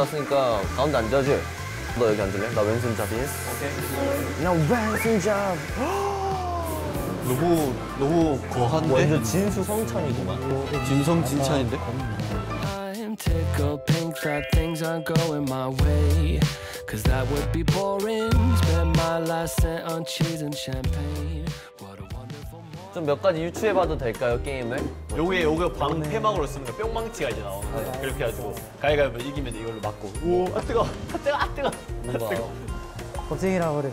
왔으니까 가운데 앉아야지. 너 여기 앉을래? 나 왼손잡이. 오케이. 나 왼손잡. 너무 너무 거한데? 완전 진수 성찬이구만. 진성 진찬인데? I'm tickled pink that things aren't going my way. Cause that would be boring. Spend my last cent on cheese and champagne. 좀 몇 가지 유추해봐도 될까요 게임을? 요게 요거 방패막으로 쓰는 거 뿅망치가 이제 나오는 거 그렇게 해가지고 가위가위보 이기면 이걸로 맞고 오 아 뜨거 아 뜨거 아 뜨거 뭔가 겁쟁이라 그래.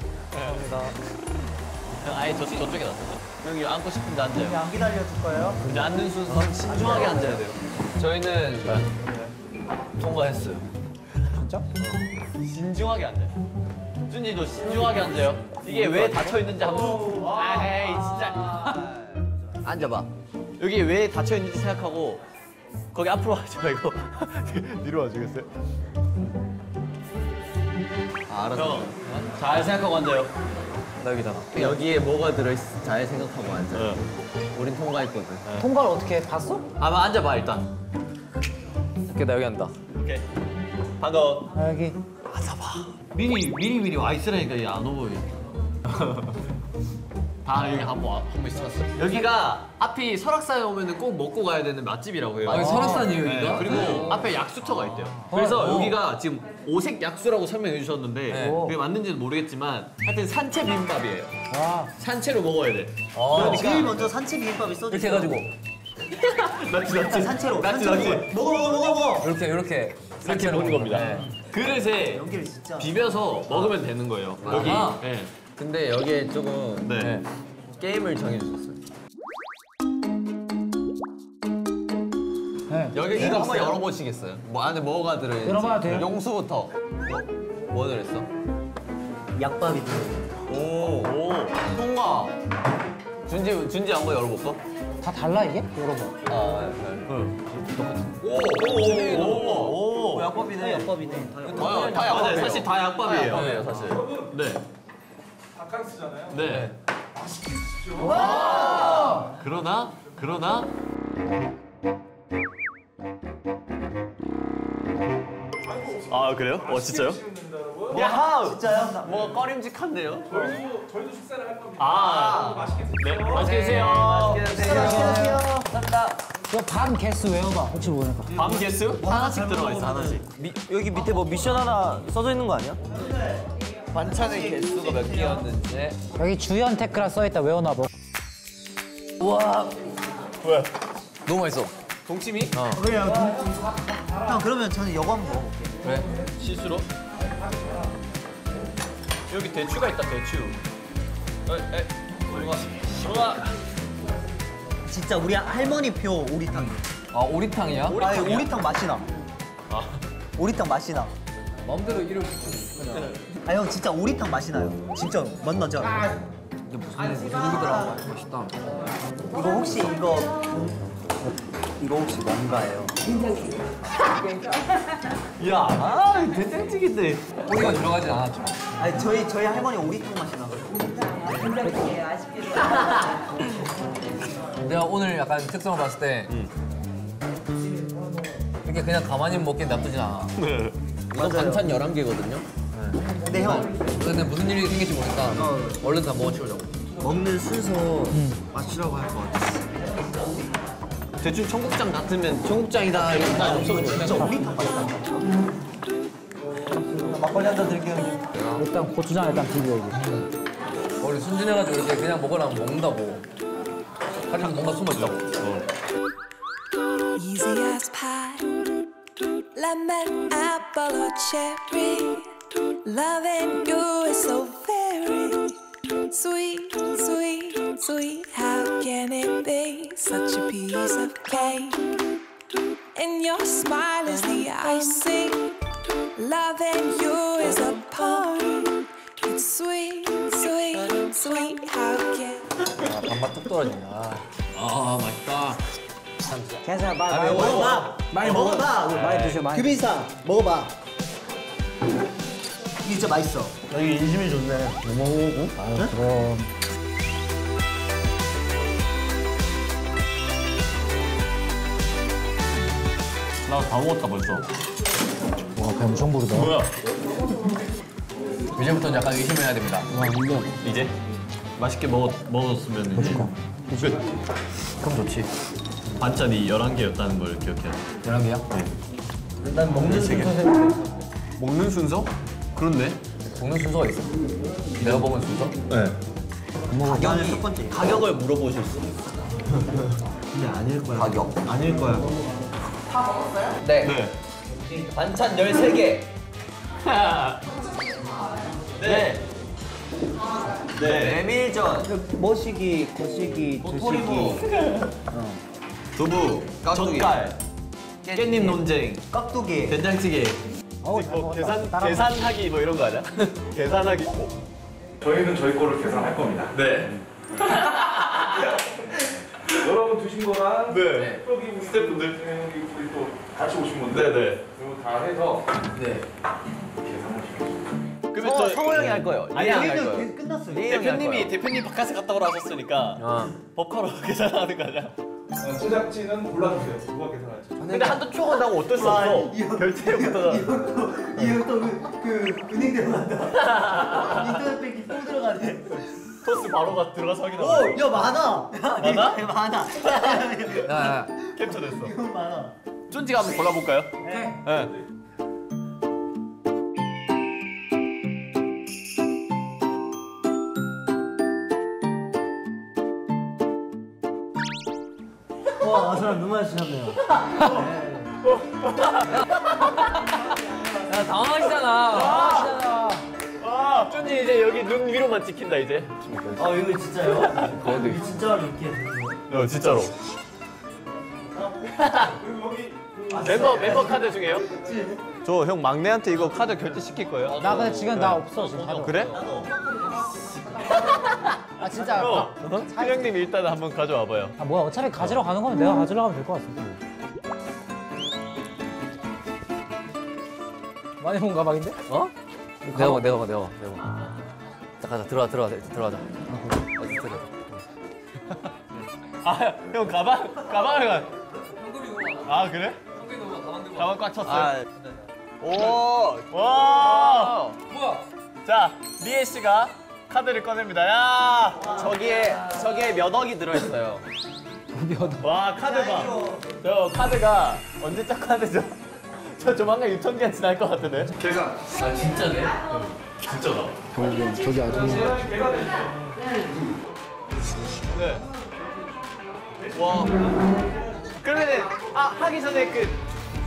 그냥 아예 저, 저쪽에 놨어요. 여기 앉고 싶은데 앉아요. 안 기다려줄 거예요? 이제 앉는 순서 신중하게 앉아야 돼요. 저희는 통과했어요. 진짜? 신중하게 앉아요. 준이도 신중하게 앉아요. 이게 왜 닫혀 있는지 한번. 아이 진짜. 앉아봐. 여기 왜 닫혀 있는지 생각하고 거기 앞으로 하지 말고 뒤로 와주겠어요? 아, 알았어. 잘 생각하고 앉아요. 나 여기잖아. 여기에 뭐가 들어있어? 잘 생각하고 앉아. 우린 통과했거든. 통과를 어떻게 해? 봤어? 아마 앉아봐 일단. 오케이 나 여기 앉다. 오케이 반가워 아, 여기. 미리 미리 미리 와 있으라니까 이게 안 오고. 다 여기 한번 와- 한 번씩 찾았어. 여기가 앞이 설악산에 오면은 꼭 먹고 가야 되는 맛집이라고 해요. 아, 설악산이에요, 여기가? 그리고 앞에 약수터가 있대요. 그래서 여기가 지금 오색 약수라고 설명해 주셨는데 네. 그게 맞는지는 모르겠지만 하여튼 산채 비빔밥이에요. 와. 산채로 먹어야 돼. 제일 먼저 산채 비빔밥이 써져 이렇게 해가지고 낫지 낫지. 산채로 낫지 산채로 낫지. 먹어 먹어 먹어 먹어 이렇게 이렇게 산채 먹는 겁니다. 네. 그릇에 연기를 진짜 비벼서 먹으면 되는 거예요. 여기. 아하. 네. 근데 여기에 조금 네. 게임을 정해주셨어요. 네. 여기 이거 한번 열어보시겠어요? 뭐 안에 뭐가 들어있는지. 열어봐도 돼요? 용수부터. 뭐, 뭐 들어있어? 약밥이 오. 오. 통과. 준지 준지 한번 열어볼까? 다 달라, 이게? 여러분. 아, 네. 오. 약밥이네 약밥이네 다 약밥. 약밥이에요. 사실 다 약밥이에요. 약밥이에요, 사실. 네. 바캉스잖아요. 네. 그러나 그러나 아 그래요? 어 진짜요? 야하! 진짜요? 뭐가 꺼림직한데요? 저희도 저희도 식사를 할 겁니다. 아, 맛있게 네, 맛있게 드세요. 맛있게 드세요. 안녕하세요 이거 반 개수 외워봐, 혹시 모르니까. 밤 개수 하나씩 들어가 있어 하나씩. 여기 밑에 뭐 미션 하나 써져 있는 거 아니야? 반찬의 개수가 몇 개였는지. 여기 주연 테크라 써있다, 외워놔봐. 너무 맛있어. 동치미? 그래요 형 그러면 저는 한번 먹어볼게요 그래. 실수로? 여기 대추가 있다 대추. 에, 에, 들어가. 들어가. 진짜 우리 할머니 표 오리탕 아 오리탕이야? 아 오리탕 맛이 나 아. 오리탕 맛이 나아 마음대로 이름 붙이지. 형 진짜 오리탕 맛이 나요 진짜로 맛나죠? 무슨 무슨 고기더라. 맛있다. 이거 혹시 이거 이거 혹시 뭔가예요? 야, 아, 된장찌개인데. 고기가 들어가진 않았죠. 아니 저희 저희 할머니 오리탕 맛이 나가지고 내가 오늘 약간 특성을 봤을 때 이렇게 그냥 가만히 먹기엔 나쁘진 않아. 이거 반찬 11개거든요? 근데 형 근데 무슨 일이 생길지 모르니까 얼른 다 먹어치우자고. 먹는 순서 맞추라고 할 것 같아 대충 청국장 같으면 청국장이다 이런 거 없어도 진짜 맛이 나 막걸리 한 잔 드릴게요 형님 일단 고추장 일단 비벼, 여기. 우리 순진해가지고 이렇게 그냥 먹으라면 먹는다고. 하지만 뭔가 숨어 있다고. Easy piece of cake? And your smile is the icing. Loving you is a party. It's sweet, sweet, sweet. How can 아, 밥맛 뚝 떨어지네. 아. 아, 맛있다. 괜찮아, 많이, 아, 많이 먹어. 먹어봐 많이 먹어봐 많이 드셔, 많이. 규빈상 먹어봐 이게 진짜 맛있어 여기 인심이 좋네. 뭐 먹고? 아, 그럼. 다 먹었다 벌써. 와, 배 엄청 부르다. 뭐야? 이제부터는 약간 의심을 해야 됩니다. 와, 이거 이제 맛있게 먹었 먹었으면 이제 끝. 그럼 좋지. 반찬이 11개였다는 걸 기억해야 돼. 11개야? 일단 먹는 순서 먹는 순서? 그렇네. 먹는 순서가 있어. 내가 먹은 순서? 네. 가격이 첫 번째. 가격을 물어보실 수 근데 아닐 거야. 가격. 아닐 거야. 네. 네. 반찬 13개. 네. 네. 메밀전, 머시기, 거시기, 드시기, 두부, 깍두기, 젓갈, 깻잎 논쟁, 깍두기. 된장찌개. 어우, 뭐 계산 계산하기 뭐 이런 거 아니야? 계산하기. 저희는 저희 거를 계산할 겁니다. 네. 여러분 드신 거랑 네. 여기 우리 스태프분들. 여기 우리 또 같이 오신 분들 네네. 이거 다 해서 네. 그러면 어, 저 성호 형이 할 거예요. 아니, 아니, 할 거예요. 끝났어요. 할 대표님이. 대표님 바깥에 갔다 오라 하셨으니까 어. 법카로 계산하는 거 아니야? 어, 제작진은 골라주세요. 누가 계산할지. 근데 한도 초과 나고 어쩔 수 없어. 결제부터가. 이거 또그 은행대로 간다. 인터넷 뱅킹 또 들어가네. 토스 바로 가 들어가서 확인하고. 오, 야 많아. 많아? 이거 많아. 야, 야. 캡처됐어. 이거 많아. 쫀지가 한번 골라볼까요? 네. 네. 와, 아사람 너무 맛있었네요. 야, 당황하시잖아. 아, 쫀지 이제 여기 눈 위로만 찍힌다 이제. 아, 이거 진짜요? 거기. 이거 진짜로 이렇게 거예요? 어 진짜로. 멤버 멤버 카드 중에요? 저 형 막내한테 이거 카드 결제 시킬 거예요? 나 근데 지금 나 없어, 지금 카드. 그래? 아, 진짜. 형, 큰형님 일단 한번 가져와 봐요. 아, 뭐야. 어차피 가지러 가는 거면 내가 가지러 가면 될 것 같은데. 많이 본 가방인데? 어? 내가 봐, 내가 봐, 내가 봐, 내가 봐. 자, 가자, 들어가, 들어가, 들어가자. 어디 들어가. 아, 형 가방 가방을 가. 아 그래? 가방 꽉 찼어요. 아, 오, 와. 뭐야? 자, 리에 씨가 카드를 꺼냅니다. 야. 저기에 저기에 몇 억이 들어있어요. 와 카드 봐. 저 카드가 언제적 카드죠? 저 조만간 유통기한 지날 것 같은데. 아, 진짜네? 진짜다. 저기 아주. 네. 와. 그러면은 아 하기 전에 그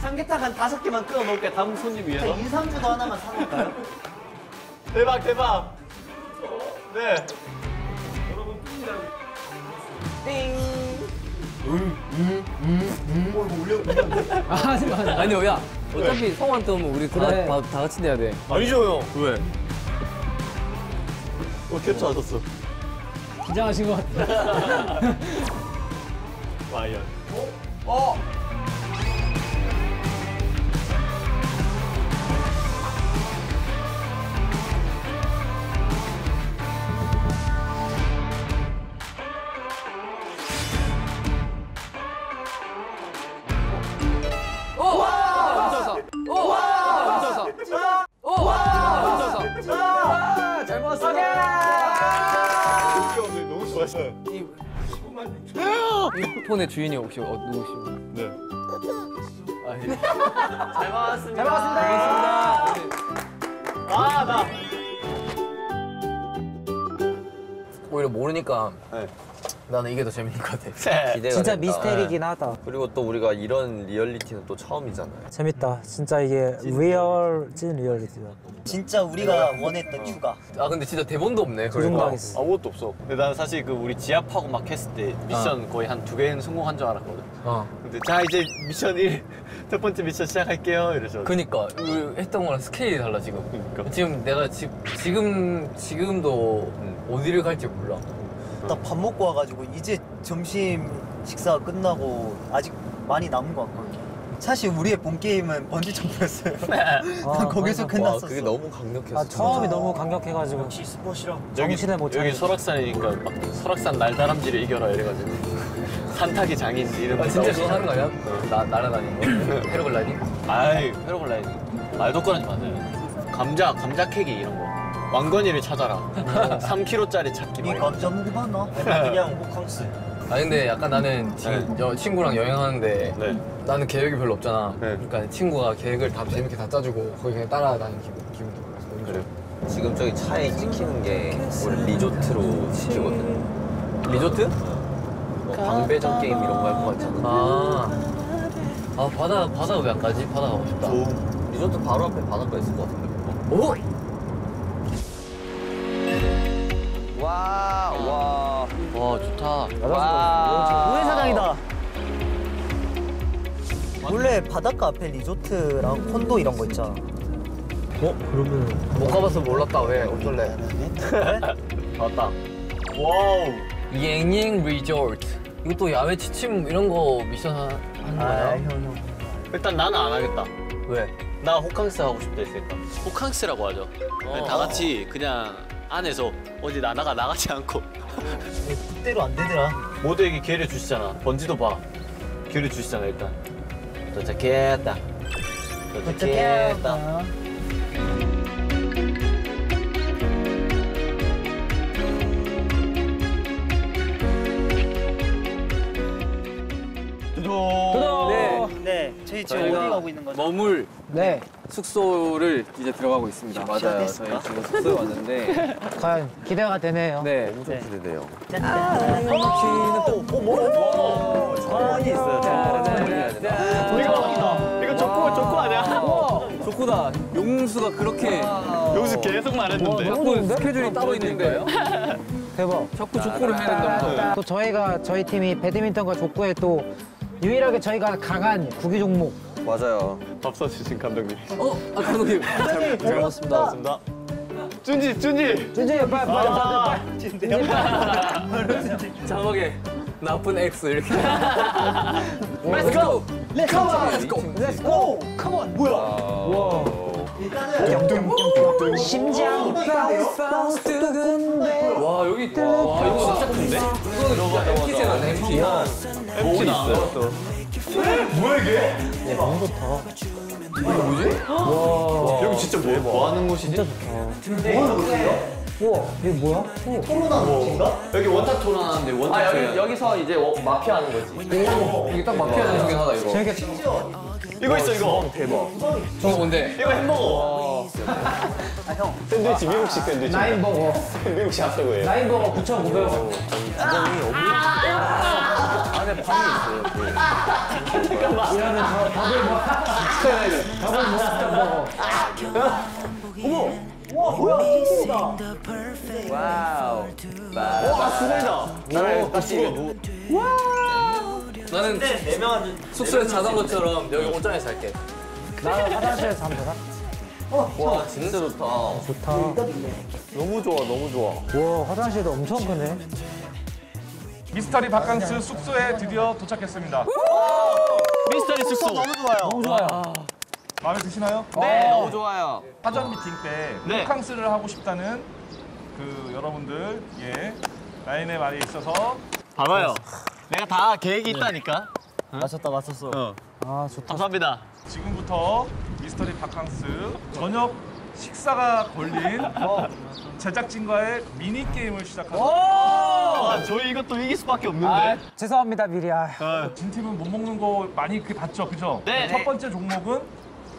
삼계탕 한 다섯 개만 끊어 놓을게 다음 손님 위해서. 인삼주도 하나만 사놓을까요? 대박 대박. 네. 아, 하지 마. 아니, 야. 어차피 성한테 오면 우리 다, 그래. 다, 다 같이 내야 돼. 아니죠 형. 왜? 어 캡처 하셨어. 긴장하신 것 같아. 와이언. 오! 폰의 주인이 혹시 어, 누구시죠? 네. 아, 예. 잘 먹었습니다. 아 나. 오히려 모르니까 네. 나는 이게 더 재밌는 것 같아. 기대가 진짜 된다. 미스테리긴 하다. 그리고 또 우리가 이런 리얼리티는 또 처음이잖아요. 재밌다. 진짜 이게 real, 찐 리얼리티다. 진짜 우리가 원했던 휴가. 아 근데 진짜 대본도 없네. 그러니까. 조종당했어. 아무것도 없어. 근데 난 사실 그 우리 지압하고 막 했을 때 미션 거의 한 두 개는 성공한 줄 알았거든. 어. 근데 자 이제 미션 1, 첫 번째 미션 시작할게요. 이러죠. 그니까 우리 했던 거랑 스케일이 달라 지금. 그러니까. 지금 내가 지, 지금 지금도 어디를 갈지 몰라. 나 밥 먹고 와가지고 이제 점심 식사가 끝나고 아직 많이 남은 것 같거든요. 사실 우리의 본 게임은 번지 점프였어요. 난 거기서 아, 끝났었어. 와, 그게 너무 강력했어. 아, 처음이 너무 강력해가지고. 역시 스포츠라. 여기, 정신을 못 여기 차리지. 설악산이니까 막 설악산 날다람쥐를 이겨라 이래가지고 산타기 장인 이름 아, 진짜 그거 하는 거 아니야? 나, 날아다니는 거? 패러글라이딩? 아이 패러글라이딩 말도 꺼내지 마세요 감자 감자 캐기 이런 거 왕건이를 찾아라 3kg짜리 찾기 이 뭐 감자 먹어봤나? 그냥 호캉스. 아 근데 약간 나는 지금 여, 친구랑 여행하는데 네. 나는 계획이 별로 없잖아. 네. 그러니까 친구가 계획을 다 재밌게 다 짜주고 거기 그냥 따라다니는 기분, 기분 들어. 그래서 지금 저기 차에 찍히는 게 우리 리조트로 찍히거든. 리조트? 뭐 방배전 게임 이런 거 할 것 같잖아. 아, 아 바다 바다 왜 안 가지? 바다 가고 싶다. 리조트 바로 앞에 바닷가 있을 것 같은데. 오! 와, 와. 와 좋다 모래사장이다. 원래 바닷가 앞에 리조트랑 콘도 이런 거 있잖아. 못 가봐서 몰랐다. 왜? 어쩔래? 맞다 wow 옌옌 리조트. 이것도 야외 취침 이런 거 미션 하- 하는 거야? 형. 일단 나는 안 하겠다 왜? 나 호캉스 하고 싶다 했으니까 호캉스라고 하죠 어. 다 같이 그냥 안에서 어디 나나가 나가지 않고. 뜻대로 안 되더라. 모두에게 기회를 주시잖아. 번지도 봐. 기회를 주시잖아 일단. 도착했다. 도착했다 네, 저희 지금 어디 가고 있는 거죠? 머물 네. 숙소를 이제 들어가고 있습니다. 맞아요. 저희 지금 숙소에 왔는데 과연 기대가 되네요. 네. 엄청 기대돼요. 가만히 있어요. 이거 좋고 좋고 아니야? 좋구나. 용수가 그렇게 여기서 계속 말했는데 자꾸 스케줄이 따로 있는 거예요? 대박. 자꾸 족구를 해야 된다면서요. 또 저희가 저희 팀이 배드민턴과 족구에 또 유일하게 저희가 강한 구기 종목. 맞아요. 밥 사주신 감독님 어? 아, 감독님. 잘, 잘 먹었습니다. 고맙습니다 준지 준지 준지 빨리 빨리 빨리. 자막에 나쁜 X 이렇게. Let's go! Let's go. Let's go. Let's go. Come on. 뭐야? 와. 심장 바운스 뜨근데. 와 여기 와 이거 진짜 큰데? 이거는 진짜 MT 세네 MT. 뭐 있어요 여기 진짜 뭐, 뭐 하는 곳이지? 우와 이게 뭐야? 여기 원탁 토론 하는데 원탁 아 토론. 여기 여기서 이제 워- 마피아 하는 거지. 이게 딱 마피아 하는 중에 하나 이거. 재밌게 이거 있어 이거. 저거 뭔데? 이거 햄버거. 샌드위치 미국식 샌드위치. 나인 버거. 미국식 핫도그예요? 나인 버거 9,900원. 안에 방이 있어요. 이러면 저 밥을 먹. 밥을 먹었던 버거. 와우. 와 수고이다 나를 다시 누 나는 숙소에 자던 것처럼 여기 옷장에서 살게. 나 화장실에서 하면 되나? 와, 진짜 좋다. 좋다. 너무 좋아, 너무 좋아. 와 화장실도 엄청 크네. 미스터리 바캉스 숙소에 드디어 도착했습니다. 미스터리 숙소 너무 좋아요. 너무 좋아요. 마음에 드시나요? 네 너무 좋아요. 사전 미팅 때 네. 호캉스를 하고 싶다는 그 여러분들 예 라인의 말이 있어서 봐봐요 내가 다 계획이 있다니까 맞췄다, 맞췄어. 아 좋다. 감사합니다 지금부터 미스터리 바캉스 저녁 식사가 걸린 제작진과의 미니 게임을 시작합니다. 아 저희 이것도 이길 수밖에 없는데 죄송합니다 미리. 아. 진 팀은 못 먹는 거 많이 그 봤죠, 그죠? 네. 첫 번째 종목은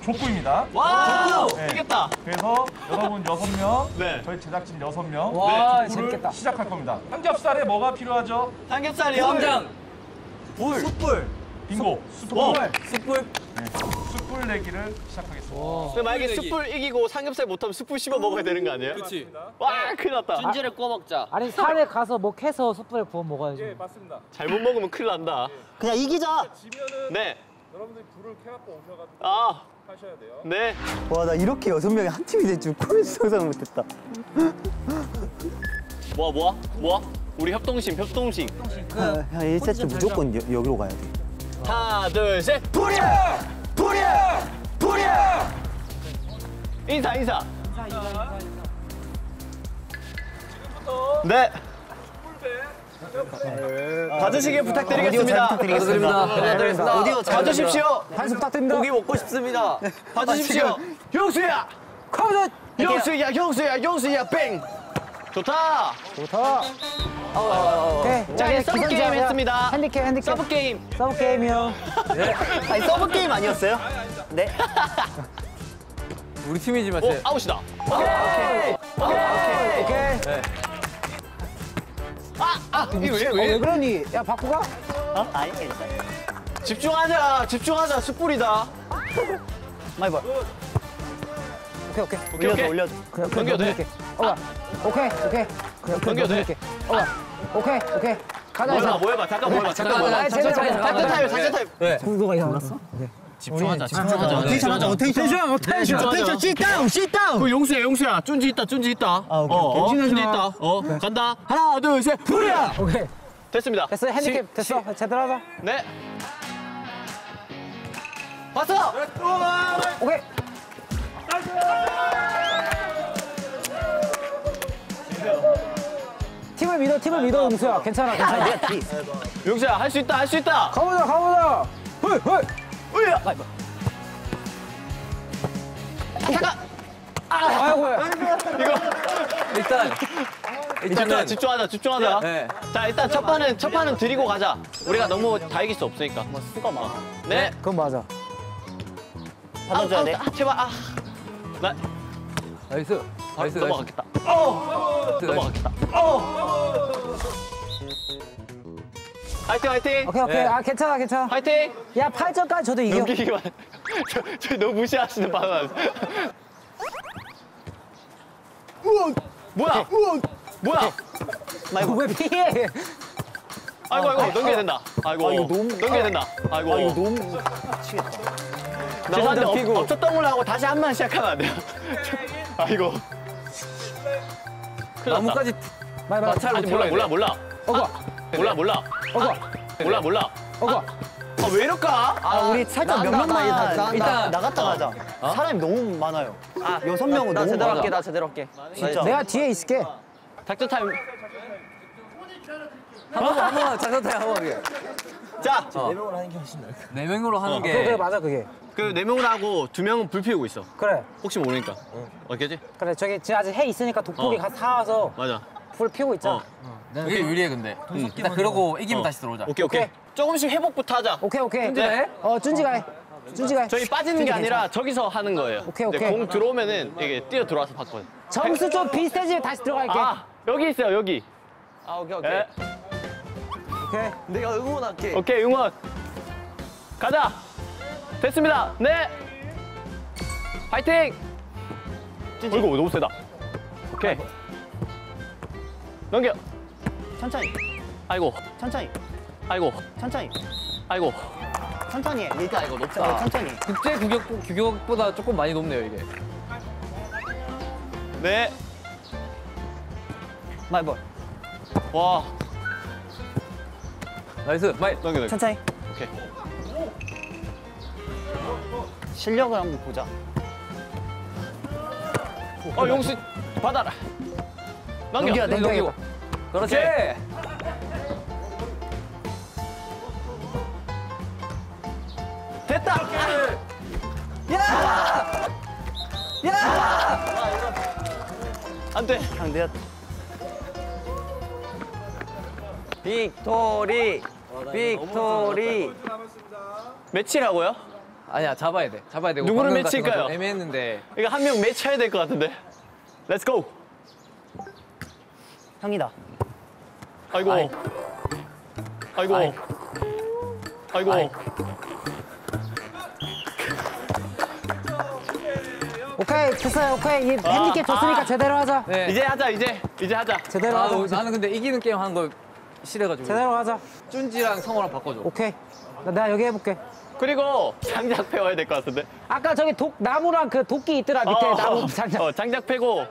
족구입니다. 와 네. 이겼다 그래서 여러분 여섯 명, 네. 저희 제작진 여섯 명, 와, 족구를 재밌겠다. 시작할 겁니다. 삼겹살에 뭐가 필요하죠? 삼겹살이요 공장 숯불. 빙고, 숯불. 숯불. 숯불 내기를 시작하겠습니다. 근데 만약에 숯불 이기고 삼겹살 못하면 숯불 씹어 먹어야 되는 거 아니에요? 그렇지. 와 큰일 났다 찜질을 구워 먹자. 아니 산에 가서 뭐 캐서 숯불에 구워 먹어야지. 예, 맞습니다. 잘못 먹으면 큰일 난다 그냥 이기자. 지면은 네 여러분들이 불을 켜갖고 오셔가지고 아, 하셔야 돼요. 네. 와, 나 이렇게 여섯 명이 한 팀이 될 줄 꿈에도 상상 못했다. 뭐야, 뭐야? 뭐야? 우리 협동심, 협동심. 형, 1세트 무조건 여, 여기로 가야 돼. 하나, 둘, 셋. 불이야! 불이야! 불이야! 인사, 인사. 지금부터 네. 봐주시길 부탁드리겠습니다. 부탁드립니다. 부탁드리겠습니다. 오디오 잘 봐주십시오. 한수 부탁드립니다. 고기 먹고 싶습니다. 봐주십시오. 형수야, 카운트. 형수야, 형수야, 형수야, 뺑. 좋다. 좋다. 오케이. 자, 이제 이제 서브. 게임 했습니다. 핸디캡 핸디캡. 서브 게임. 서브 게임이요. 아니 서브 게임 아니었어요? 네. 우리 팀이지만 오, 제 아웃이다. 오케이. 오케이. 오케이. 아, 아, 이거 왜, 어, 왜? 왜 그러니? 야 바꾸가? 어? 아니 괜찮아요. 집중하자, 집중하자. 숯불이다. 마이 볼. 오케이 오케이. 오케이, 올려줘 오케이. 올려줘. 그냥 그냥 넘겨도 돼? 넘길게. 어가. 오케이 오케이. 그냥 그냥 넘겨도 돼? 어가. 오케이 오케이. 가자 뭐. 뭐 해봐. 잠깐 뭐 해봐. 잠깐. 제대로 잠깐, 타임, 작전 타임. 네. 구도가 이상났어? 집중하자, 집중하자. 어텐션 하자 어텐션. 텐션 텐션 텐션, sit down sit down. 그 용수야, 용수야. 쫀지 있다, 쫀지 있다. 아, 오케이, 어, 오케이. 어, 쫀지 마. 있다. 어, 간다. 하나, 둘, 셋. 불이야. 오케이. 됐습니다. 됐어 핸디캡 시- 됐어 제대로 하자. 네. 봤어. 오케이. 팀을 믿어 팀을 믿어 용수야 괜찮아 괜찮아. 용수야, 할 수 있다, 할 수 있다. 가보자 가보자. 헐 헐. 으야. 잠깐. 아이고야. 일단 집중하자, 일단은 집중하자, 집중하자. 네. 자, 일단 첫 판은 첫 판은 드리고 가자. 우리가 너무 다 이길 수 없으니까. 뭐 수가 많아. 네. 그건 맞아. 받아줘야 돼. 아, 제발. 아. 나 nice. nice. 넘어갔겠다. nice. 넘어갔겠다. 화이팅, 화이팅. 오케이 오케이 네. 아 괜찮아 괜찮아. 화이팅. 야 8점까지 저도 이겨. 넘기기만. 저, 저 너무 무시하시는 바람. 뭐야? 뭐야? 아이고 왜 피해? 아이고 아이고 넘겨야 된다. 아이고 아, 이거 너무- 넘겨야 된다. 아이고. 아 이거 너무 미치겠다. 죄송한데 혼자 피고. 업, 업쳤던 걸로 하고 다시 한 번 시작하면 안 돼요? 아이고. 나무까지 말말 마찰로 아니 몰라 몰라 몰라. 어거 몰라 몰라. 어거 몰라 몰라. 어거. 아왜 이럴까? 아 우리 살짝 나- 몇 나- 명만 일단 나- 나갔다 가자. 사람이 너무 많아요. 여섯 명은 너무 제대로 많아. 할게, 나 제대로 할게. 진짜. 내가 뒤에 있을게. 작전 타임. 한 번만 한 번만 작전 타임 한번 하게. 자, 네 명으로 하는 그래 그래 게 맞아 그게. 그네 명을 하고 두 명은 불 피우고 있어. 그래 혹시 모르니까. 알겠지? 그래 저기 지금 아직 해 있으니까 돋보기 어. 가 사와서 맞아. 불 피우고 있자. 어. 그게 유리해 근데. 일단 그러고 이기면 어. 다시 들어오자. 오케이 오케이. 조금씩 회복부터 하자. 오케이 오케이. 준지가 해? 어 준지가 해. 준지가 해. 저희 빠지는 게 아니라 괜찮아. 저기서 하는 거예요. 오케이, 오케이. 공 들어오면은 이게 뛰어 들어와서 받거든. 점수 좀 비슷해지면 다시 들어갈게. 아 여기 있어요 여기. 아 오케이 오케이. 예. 오케이. 내가 응원할게. 오케이 응원. 가자. 됐습니다. 네. 파이팅. 어이구 너무 세다. 오케이. 넘겨. 천천히. 아이고. 천천히. 아이고. 천천히. 아이고. 천천히 해. 일단 이거 높다. 천천히. 국제 규격 규격보다 조금 많이 높네요 이게. 네. my ball. 와. nice. my. 넘겨 넘겨. 천천히. 오케이. 실력을 한번 보자. 어 용수 받아라. 넘겨. 돼. 넘기고. 그렇지. 오케이. 됐다. 야! 야! 안 돼. 그냥 내가 victory. victory. 매치라고요? 아니야 잡아야 돼. 잡아야 되고. 누구를 매칠까요? 좀 애매했는데. 이거 한 명 매치해야 될 것 같은데. let's go. 형이다. 아이고. 아이. 아이고. 아이. 아이고. 아이. 오케이 됐어요 오케이 이 핸디캡 줬으니까 아. 제대로 하자. 네. 이제 하자 이제 이제 하자. 제대로 아, 하자. 나는 근데 이기는 게임 하는 거 싫어가지고. 제대로 하자. 쭌지랑 성호랑 바꿔줘. 오케이. 나 내가 여기 해볼게. 그리고 장작 패워야 될 것 같은데. 아까 저기 독 나무랑 그 도끼 있더라 밑에 어, 나무 장작. 어, 장작 패고